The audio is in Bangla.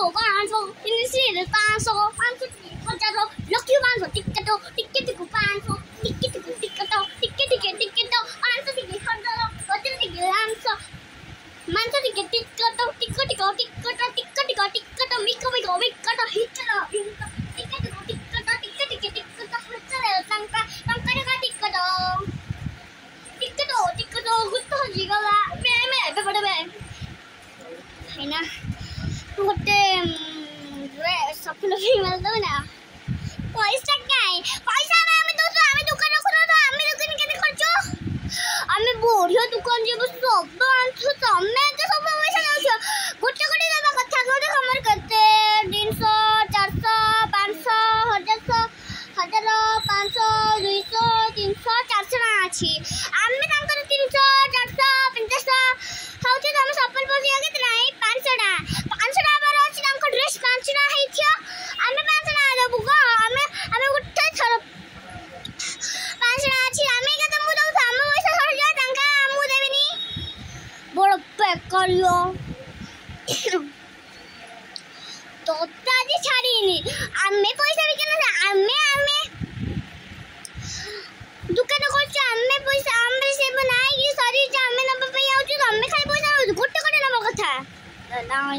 我灌篮中，天天系的班说，班出比他家中，lucky 班说，滴个咚，滴个滴个班说，滴个滴个滴个咚，滴个滴个滴个咚，班出比他家中，我这里给班说，班出比滴个咚，滴个滴个滴个咚，滴个滴个滴个咚，咪个咪个咪个咚，咪个咚，咪个。Enough. করতে সবগুলো কিনে মেলে দেবো না পয়সা নাই পয়সা নাই আমি তো আমি দোকান খুলো তো আমি দোকান কেন করছো আমি বড়িও দোকান যাবো সব আনছো তুমি তো সব পয়সা নাওছো গোটে গোটে দেবা কথা গোটে আমার করতে তিনশো চারশো পাঁচশো হাজারশো হাজার পাঁচশো ఇచ్చా ఆమె పెన్షన్ ఆడబుకో ఆమె ఆమె గుట్ట చదువు పెన్షన్ ఆచి ఆమె గత ముదో అమ్మ పైసా సరిగా తంక అమ్ము దేవిని বড় পেকরিও তোতা যে ছাড়িনি আমি পয়সা বিকেন আমি আমি দোকানে করছে আমি পয়সা আমি সে নাই কি সরি যে আমি না পাই আউছি আমি খালি পয়সা গোটে গোটে নেব কথা নাই